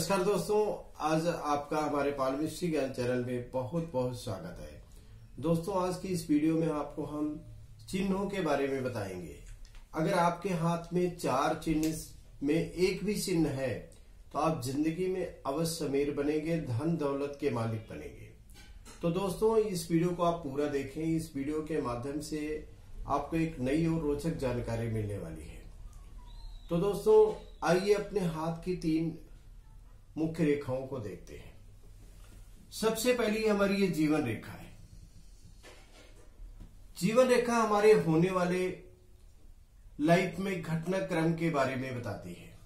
नमस्कार दोस्तों, आज आपका हमारे पालमिस्ट्री ज्ञान चैनल में बहुत बहुत स्वागत है। दोस्तों, आज की इस वीडियो में आपको हम चिन्हों के बारे में बताएँगे। अगर आपके हाथ में चार चिन्ह में एक भी चिन्ह है तो आप ज़िंदगी में अवश्य अमीर बनेंगे, धन दौलत के मालिक बनेंगे। तो दोस्तों, इस वीडियो को आप पूरा देखें। इस वीडियो के माध्यम से आपको एक नई और रोचक जानकारी मिलने वाली है। तो दोस्तों, आइए अपने हाथ की तीन मुख्य रेखाओं को देखते हैं। सबसे पहली हमारी ये जीवन रेखा है। जीवन रेखा हमारे होने वाले लाइफ में घटनाक्रम के बारे में बताती है।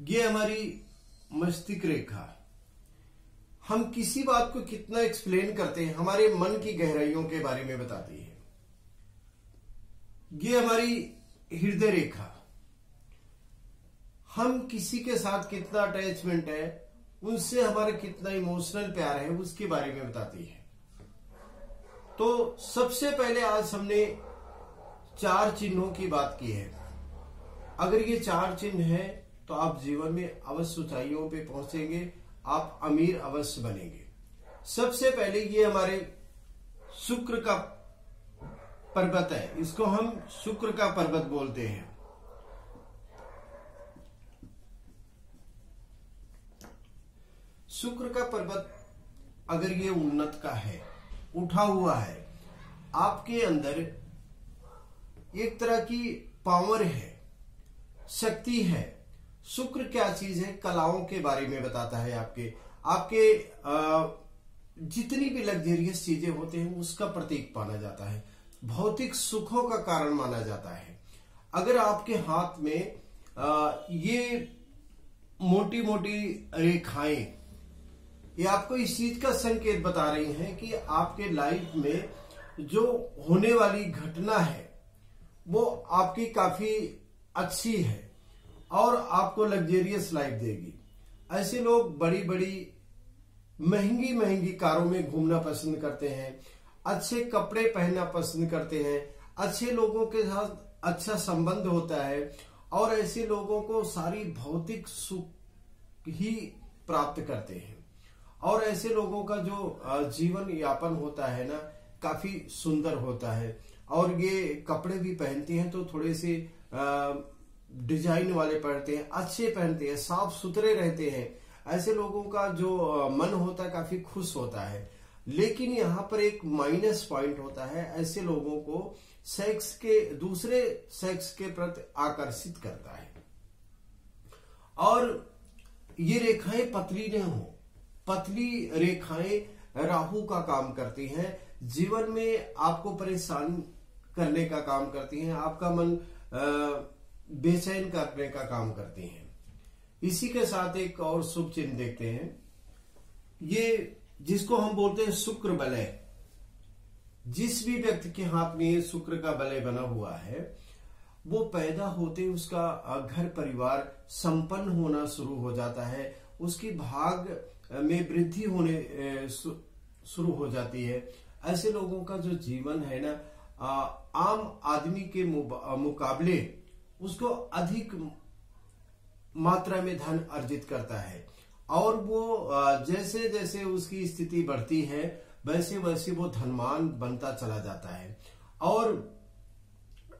ये हमारी मस्तिष्क रेखा हम किसी बात को कितना एक्सप्लेन करते हैं, हमारे मन की गहराइयों के बारे में बताती है। ये हमारी हृदय रेखा हम किसी के साथ कितना अटैचमेंट है, उनसे हमारा कितना इमोशनल प्यार है, उसके बारे में बताती है। तो सबसे पहले आज हमने चार चिन्हों की बात की है। अगर ये चार चिन्ह है तो आप जीवन में अवश्य ऊंचाइयों पे पहुँचेंगे, आप अमीर अवश्य बनेंगे। सबसे पहले ये हमारे शुक्र का पर्वत है, इसको हम शुक्र का पर्वत बोलते हैं। शुक्र का पर्वत अगर ये उन्नत का है, उठा हुआ है, आपके अंदर एक तरह की पावर है, शक्ति है। शुक्र क्या चीज़ है? कलाओं के बारे में बताता है आपके। आपके जितनी भी लग्जरियस चीज़ें होते हैं, उसका प्रतीक माना जाता है। भौतिक सुखों का कारण माना जाता है। अगर आपके हाथ में ये मोटी मोटी रेखाएँ ये आपको इस चीज़ का संकेत बता रही हैं कि आपके लाइफ में जो होने वाली घटना है, वो आपकी काफ़ी अच्छी है और आपको लग्जेरियस लाइफ देगी। ऐसे लोग बड़ी बड़ी महँगी महँगी कारों में घूमना पसंद करते हैं, अच्छे कपड़े पहनना पसंद करते हैं, अच्छे लोगों के साथ अच्छा संबंध होता है और ऐसे लोगों को सारी भौतिक सुख ही प्राप्त करते हैं। और ऐसे लोगों का जो जीवन यापन होता है ना, काफ़ी सुंदर होता है। और ये कपड़े भी पहनते हैं तो थोड़े से डिज़ाइन वाले पहनते हैं, अच्छे पहनते हैं साफ़ सुथरे रहते हैं। ऐसे लोगों का जो मन होता है, काफ़ी खुश होता है। लेकिन यहाँ पर एक माइनस पॉइंट होता है, ऐसे लोगों को सेक्स के, दूसरे सेक्स के प्रति आकर्षित करता है। और ये रेखाएँ पतली न हो। पतली रेखाएँ राहु का काम करती हैं। जीवन में आपको परेशान करने का काम करती हैं। आपका मन बेचैन करने का काम करती हैं। इसी के साथ एक और शुभ चिन्ह देखते हैं। ये जिसको हम बोलते हैं शुक्र बलय। जिस भी व्यक्ति के हाथ में शुक्र का बलय बना हुआ है, वो पैदा होते उसका घर परिवार संपन्न होना शुरू हो जाता है। उसकी भाग में वृद्धि होने शुरू हो जाती है। ऐसे लोगों का जो जीवन है ना आम आदमी के मुकाबले, उसको अधिक मात्रा में धन अर्जित करता है। और वो जैसे जैसे उसकी स्थिति बढ़ती है वैसे वैसे वो धनवान बनता चला जाता है। और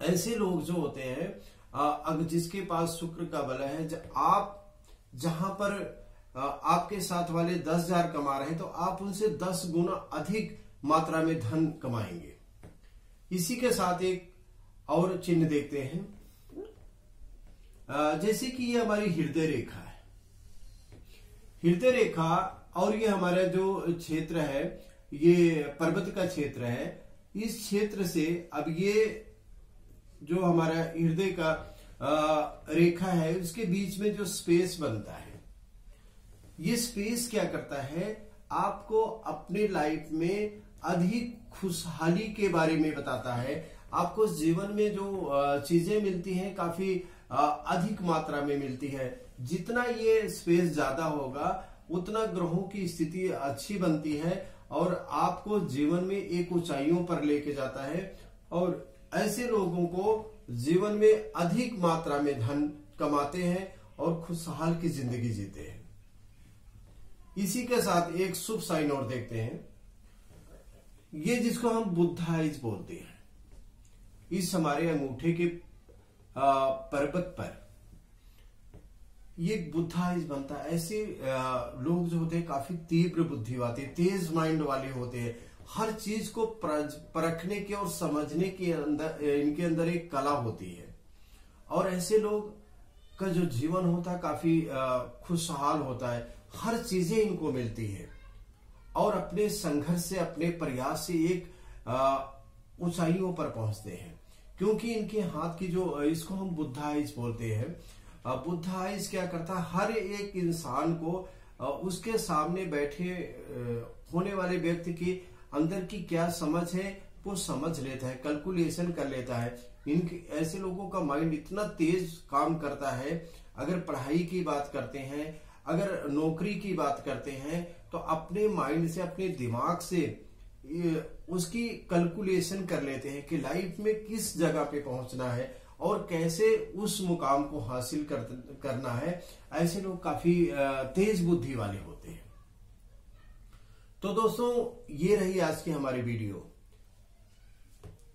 ऐसे लोग जो होते हैं अगर जिसके पास शुक्र का बल है आप जहाँ पर आपके साथ वाले दस हज़ार कमा रहे हैं तो आप उनसे दस गुना अधिक मात्रा में धन कमाएँगे। इसी के साथ एक और चिन्ह देखते हैं। जैसे कि ये हमारी हृदय रेखा है। हृदय रेखा और ये हमारा जो क्षेत्र है, ये पर्वत का क्षेत्र है, इस क्षेत्र से अब ये जो हमारा हृदय का रेखा है, उसके बीच में जो स्पेस बनता है ये स्पेस क्या करता है? आपको अपने लाइफ में अधिक खुशहाली के बारे में बताता है। आपको जीवन में जो चीज़ें मिलती हैं, काफ़ी अधिक मात्रा में मिलती है। जितना ये स्पेस ज़्यादा होगा, उतना ग्रहों की स्थिति अच्छी बनती है और आपको जीवन में एक ऊंचाइयों पर लेके जाता है और ऐसे लोगों को जीवन में अधिक मात्रा में धन कमाते हैं और खुशहाल की ज़िंदगी जीते हैं। इसी के साथ एक शुभ साइन और देखते हैं। ये जिसको हम बुद्धाइज बोलते हैं। इस हमारे अंगूठे के पर्वत पर। ये बुद्धाइज बनता है। ऐसे लोग जो होते हैं, काफ़ी तीव्र बुद्धि वाले तेज माइंड वाले होते हैं। हर चीज़ को परखने के और समझने के अंदर, इनके अंदर एक कला होती है। और ऐसे लोग का जो जीवन होता है, काफ़ी खुशहाल होता है। हर चीज़ें इनको मिलती है। और अपने संघर्ष से, अपने प्रयास से एक ऊंचाइयों पर पहुँचते हैं। क्योंकि इनके हाथ की जो, इसको हम बुद्धाइज बोलते हैं। बुद्धाइज क्या करता है हर एक इंसान को उसके सामने बैठे होने वाले व्यक्ति के अंदर की क्या समझ है, वो समझ लेता है कैलकुलेशन कर लेता है। इन ऐसे लोगों का माइंड इतना तेज काम करता है। अगर पढ़ाई की बात करते हैं अगर नौकरी की बात करते हैं तो अपने माइंड से अपने दिमाग से उसकी कैलकुलेशन कर लेते हैं कि लाइफ में किस जगह पे पहुँचना है और कैसे उस मुकाम को हासिल कर, करना है। ऐसे लोग काफ़ी तेज बुद्धि वाले होते हैं। तो दोस्तों ये रही आज की हमारी वीडियो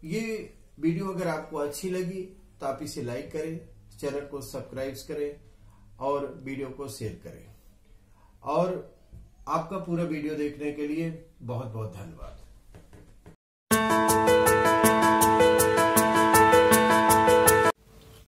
ये वीडियो अगर आपको अच्छी लगी तो आप इसे लाइक करें चैनल को सब्सक्राइब करें और वीडियो को शेयर करें। और आपका पूरा वीडियो देखने के लिए बहुत बहुत धन्यवाद।